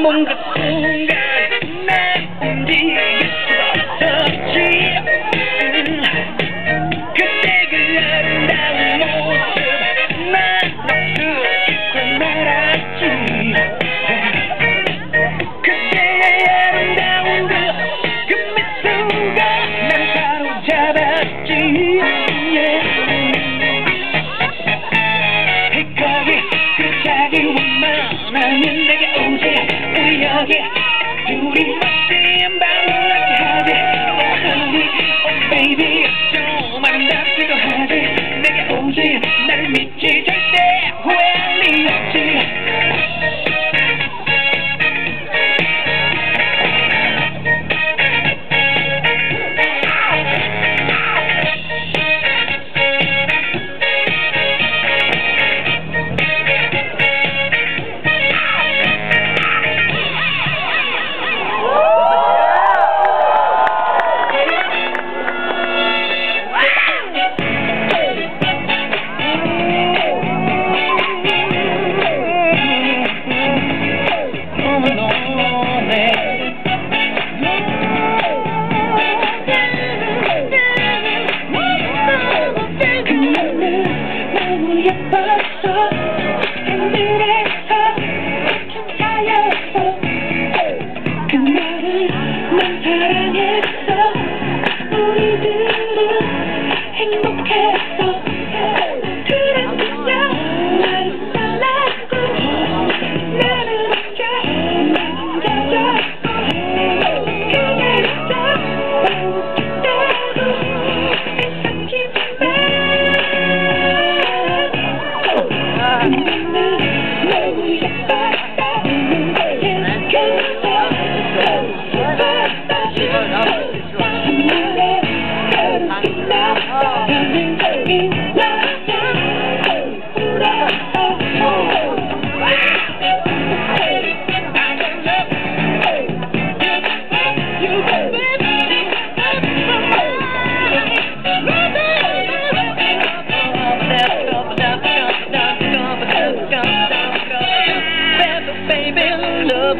뭔가 순간 내 움직일 수 없었지 그때 그 아름다운 모습 난 너를 잊고 말았지 그때 의 아름다운 그, 그 미소가 난 사로잡았지 백합이 그 자기 원만 하는 내게 오지 Baby, don't mind that to go. 예뻤어 하늘에서 춤사였어 그날을 난 사랑했어. 우리들은 행복했어. baby, love.